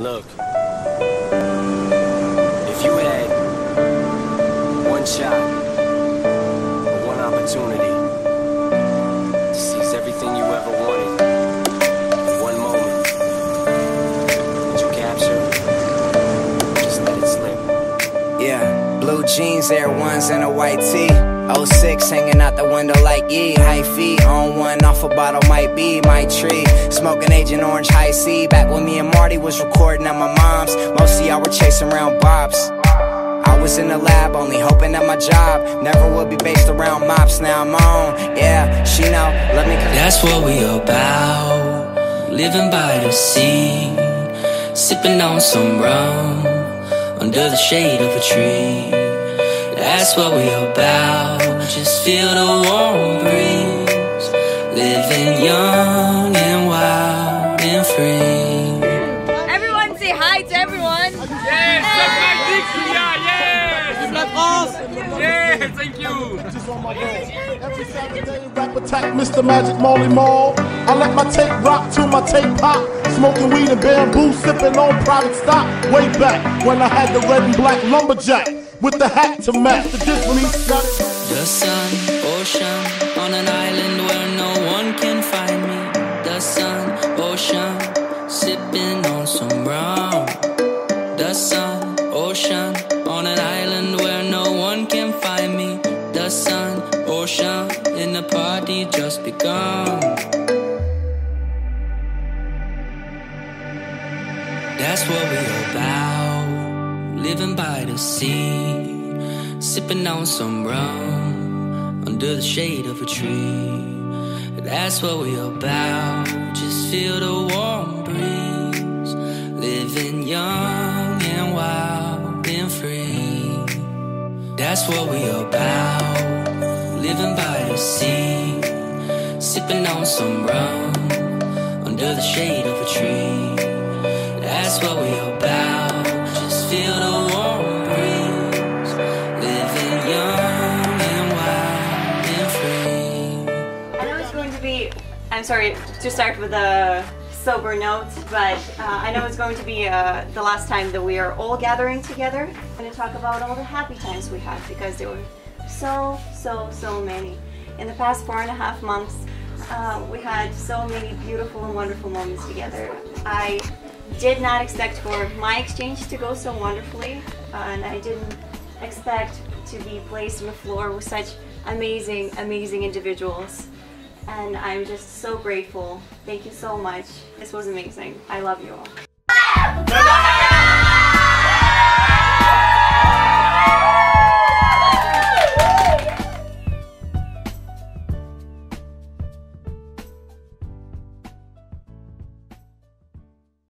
Look, jeans, Air Ones, and a white tee. 06 hanging out the window like ye. High feet on one, off a bottle might be my tree. Smoking Agent Orange High C. Back when me and Marty was recording at my mom's. Most of y'all were chasing around bops. I was in the lab, only hoping that my job never would be based around mops. Now I'm on, yeah, she know, let me. That's what we about. Living by the sea, sipping on some rum under the shade of a tree. That's what we about. Just feel the warm breeze, living young and wild and free. Everyone say hi to everyone. Just on my road. Every Saturday, rap attack Mr. Magic Molly Mall. I let my tape rock till my tape pop. Smoking weed and bamboo, sipping on private stock. Way back when I had the red and black lumberjack with the hat to match the Disney stuff. The sun, ocean, on an island where no one can find me. The sun, ocean, sipping on some rum. The sun, ocean, on an island where no one can find me. The sun, ocean, and the party just begun. That's what we're about. Living by the sea, sipping on some rum under the shade of a tree. That's what we're about. Just feel the warm breeze, living young and wild and free. That's what we're about. Living by the sea, sipping on some rum under the shade of a tree. That's what we about. I'm sorry to start with a sober note, but uh, I know it's going to be uh, the last time that we are all gathering together. I'm going to talk about all the happy times we had because there were so, so, so many. In the past four and a half months, uh, we had so many beautiful and wonderful moments together. I did not expect for my exchange to go so wonderfully, uh, and I didn't expect to be placed on the floor with such amazing, amazing individuals and I'm just so grateful. Thank you so much. This was amazing. I love you all.